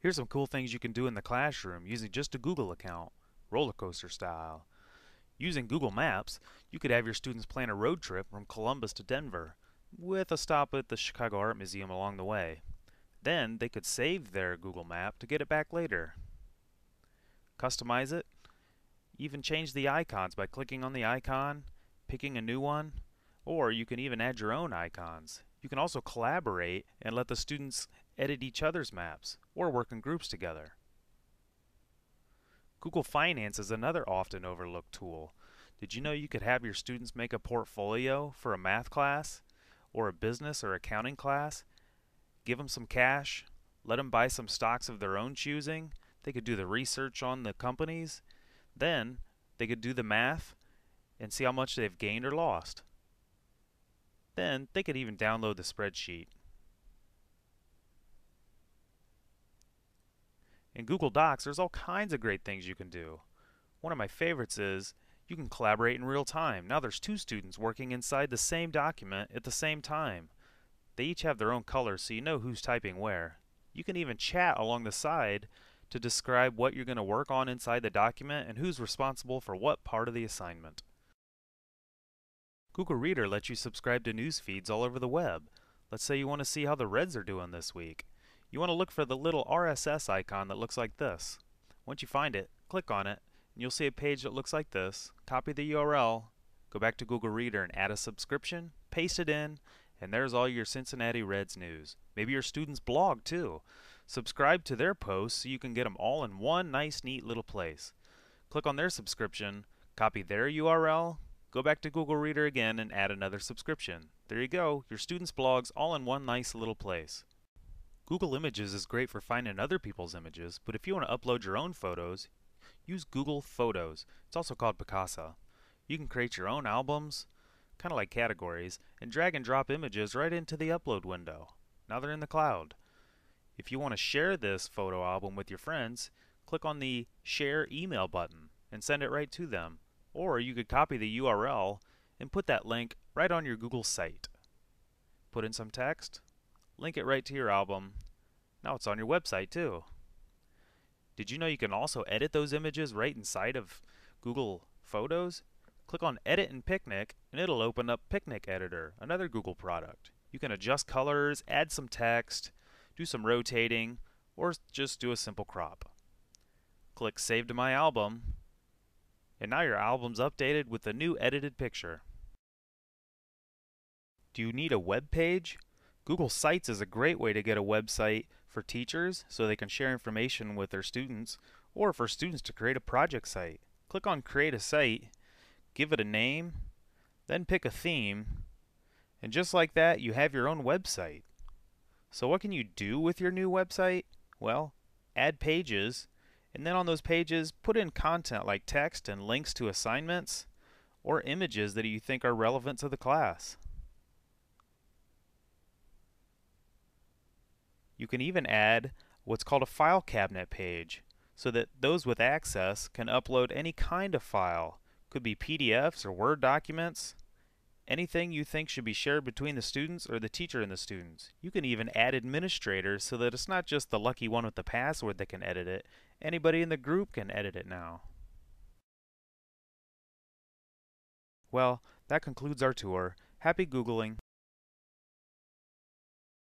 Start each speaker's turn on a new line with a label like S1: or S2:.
S1: Here's some cool things you can do in the classroom using just a Google account, roller coaster style. Using Google Maps, you could have your students plan a road trip from Columbus to Denver, with a stop at the Chicago Art Museum along the way. Then they could save their Google map to get it back later. Customize it, even change the icons by clicking on the icon, picking a new one, or you can even add your own icons. You can also collaborate and let the students edit each other's maps or work in groups together. Google Finance is another often overlooked tool. Did you know you could have your students make a portfolio for a math class or a business or accounting class? Give them some cash, let them buy some stocks of their own choosing. They could do the research on the companies. Then they could do the math and see how much they've gained or lost. Then they could even download the spreadsheet. In Google Docs, there's all kinds of great things you can do. One of my favorites is you can collaborate in real time. Now there's two students working inside the same document at the same time. They each have their own colors so you know who's typing where. You can even chat along the side to describe what you're going to work on inside the document and who's responsible for what part of the assignment. Google Reader lets you subscribe to news feeds all over the web. Let's say you want to see how the Reds are doing this week. You want to look for the little RSS icon that looks like this. Once you find it, click on it, and you'll see a page that looks like this. Copy the URL, go back to Google Reader and add a subscription, paste it in, and there's all your Cincinnati Reds news. Maybe your student's blog too. Subscribe to their posts so you can get them all in one nice, neat little place. Click on their subscription, copy their URL, Go back to Google Reader again and add another subscription. There you go, your students' blogs all in one nice little place. Google Images is great for finding other people's images, but if you want to upload your own photos, use Google Photos. It's also called Picasa. You can create your own albums, kind of like categories, and drag and drop images right into the upload window. Now they're in the cloud. If you want to share this photo album with your friends, click on the Share Email button and send it right to them. Or you could copy the URL and put that link right on your Google site. Put in some text, link it right to your album. Now it's on your website too. Did you know you can also edit those images right inside of Google Photos? Click on Edit in Picnik and it'll open up Picnik Editor, another Google product. You can adjust colors, add some text, do some rotating, or just do a simple crop. Click Save to My Album and now your album's updated with a new edited picture. Do you need a web page? Google Sites is a great way to get a website for teachers so they can share information with their students or for students to create a project site. Click on Create a Site, give it a name, then pick a theme, and just like that, you have your own website. So, what can you do with your new website? Well, add pages and then on those pages, put in content like text and links to assignments or images that you think are relevant to the class. You can even add what's called a file cabinet page so that those with access can upload any kind of file. Could be PDFs or Word documents, anything you think should be shared between the students or the teacher and the students. You can even add administrators so that it's not just the lucky one with the password that can edit it. Anybody in the group can edit it now. Well, that concludes our tour. Happy Googling.